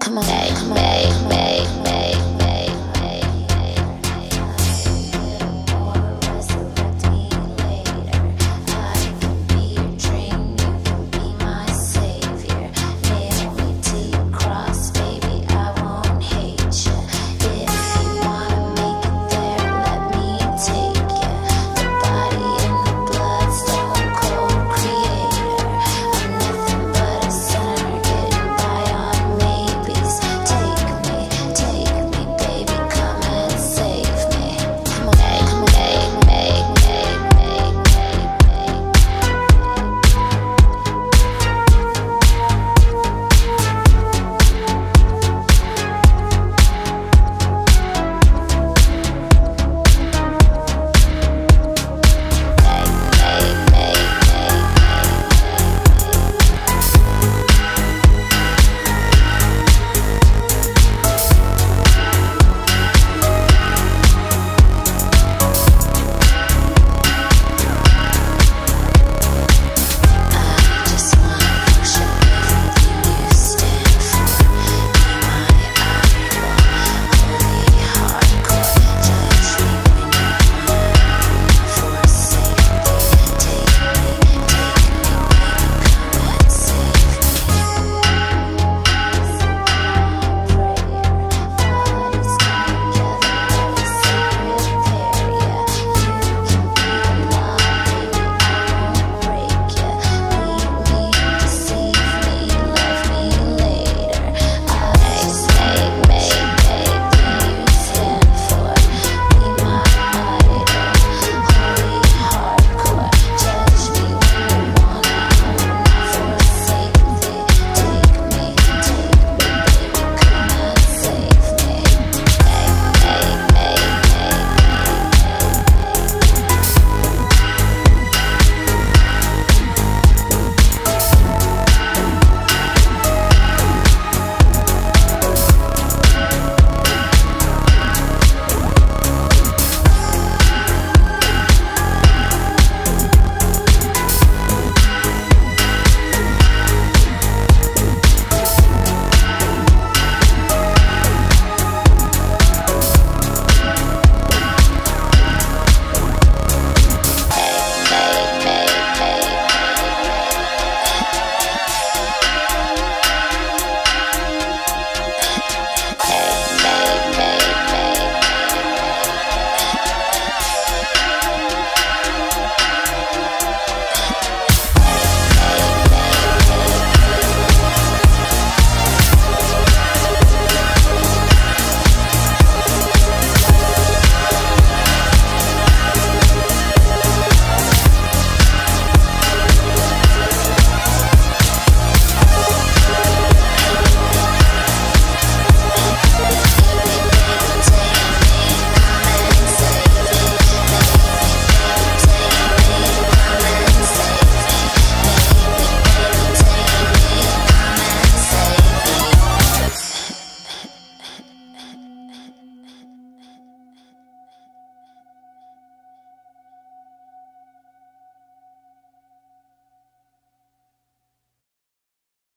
come on, come on.